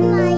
my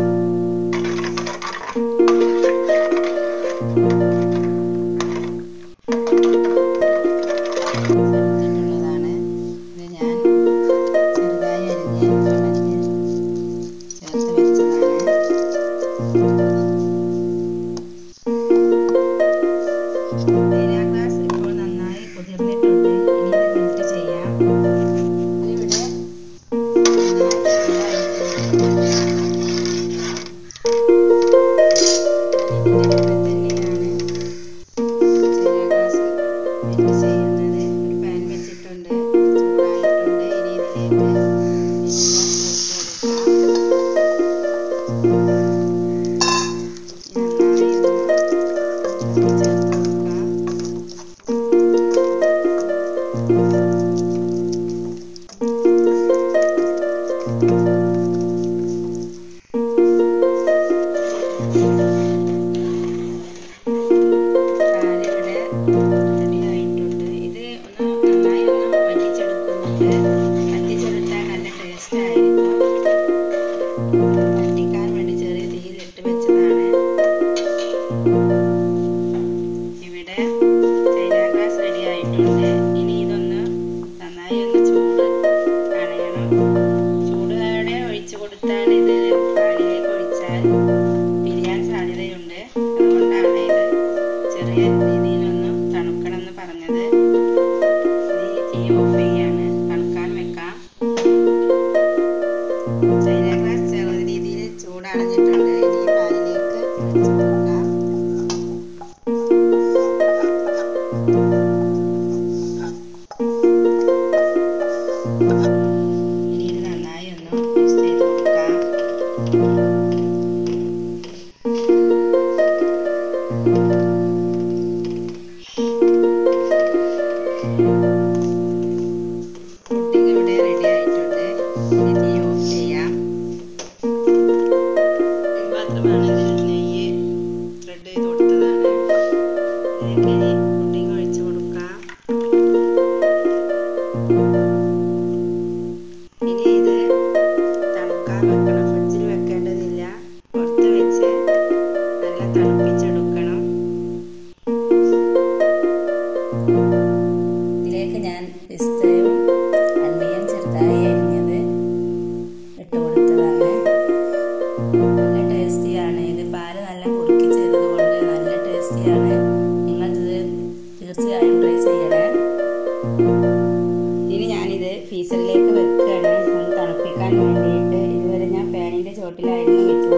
ചെയ്യുന്നത് ഒരു pan വെച്ചിട്ടുണ്ട് ചൂടുകാരുടെ ഒഴിച്ചു കൊടുത്താൽ ഇത് പാലിലേക്ക് ഒഴിച്ചാൽ പിരിയാൻ സാധ്യതയുണ്ട്. അതുകൊണ്ടാണ് ഇത് ചെറിയ രീതിയിലൊന്നും തണുക്കണം എന്ന് പറഞ്ഞത് തീ ഓഫ് the best. വേണ്ടിയിട്ട് ഇതുവരെ ഞാൻ ഫാനിന്റെ ചോട്ടിലായിരുന്നു വെച്ച്